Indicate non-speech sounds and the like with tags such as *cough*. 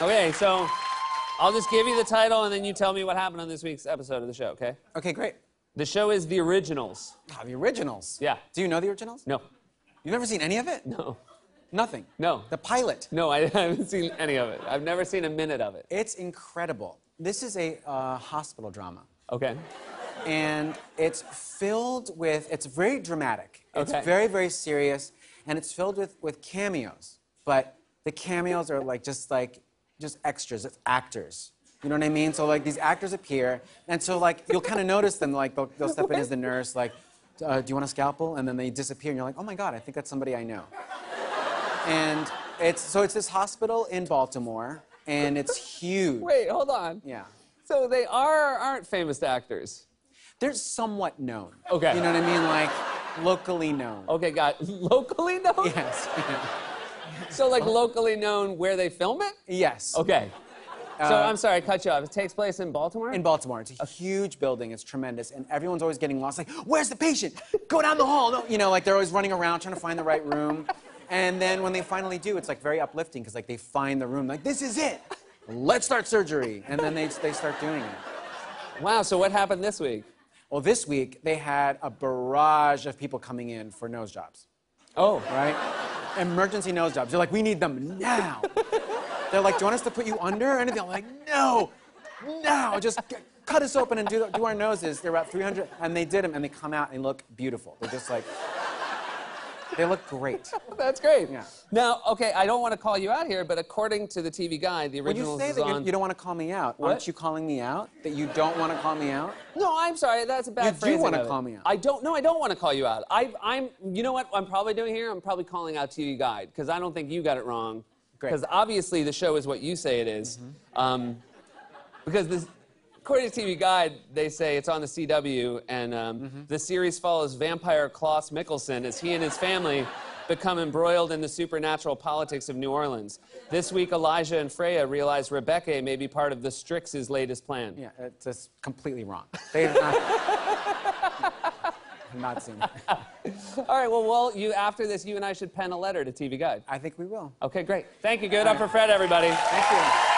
Okay, so I'll just give you the title and then you tell me what happened on this week's episode of the show, okay? Okay, great. The show is The Originals. Ah, the originals. Yeah. Do you know the originals? No, You've never seen any of it? no, Nothing. no. The pilot. No, I *laughs* haven't seen any of it. I've never seen a minute of it. It's incredible. This is a uh, hospital drama. Okay. and it's filled with it's very dramatic it's Okay. very very serious and it's filled with with cameos but the cameos are like just like just extras it's actors you know what i mean so like these actors appear and so like you'll kind of notice them like they'll, they'll step in as the nurse like uh, do you want a scalpel and then they disappear and you're like oh my god i think that's somebody i know and it's so it's this hospital in baltimore and it's huge Wait, hold on. yeah So they are or aren't famous actors? they're somewhat known. Okay. You know what I mean? Like locally known. Okay, got *laughs* locally known. Yes. *laughs* So like locally known where they film it? yes. Okay. So Uh, I'm sorry, I cut you off. It takes place in Baltimore. In Baltimore, it's a huge building. It's tremendous, and everyone's always getting lost. Like, where's the patient? Go down the hall. No, you know, like they're always running around trying to find the right room. And then when they finally do, it's like very uplifting because like they find the room. Like, this is it. Let's start surgery. And then they they start doing it. wow. So what happened this week? Well, this week they had a barrage of people coming in for nose jobs. Oh, right? Emergency nose jobs. They're like, we need them now. *laughs* They're like, do you want us to put you under or anything? I'm like, no, now. Just cut us open and do, do our noses. They're about 300, and they did them, and they come out and look beautiful. They're just like, they look great. *laughs* that's great. Yeah. Now, okay, I don't want to call you out here, but according to the TV guide, the original. When you say that you, on. you don't want to call me out, What? aren't you calling me out? That you don't want to call me out? No, I'm sorry. That's a bad You do wanna call me out. I don't. No, I don't want to call you out. I, I'm. You know what? I'm probably doing here. I'm probably calling out TV Guide because I don't think you got it wrong. Great. Because obviously the show is what you say it is. Um, because this, according to TV Guide, they say it's on the CW, and um, Mm-hmm. the series follows vampire Klaus Mikaelson as he and his family become embroiled in the supernatural politics of New Orleans. This week, Elijah and Freya realize Rebekah may be part of the Strix's latest plan. Yeah, it's just completely wrong. They've not, *laughs* I've not seen it. *laughs* All right, well, well, you after this, you and I should pen a letter to TV Guide. I think we will. Okay, great. Thank you. Good it up for Fred, everybody. Thank you.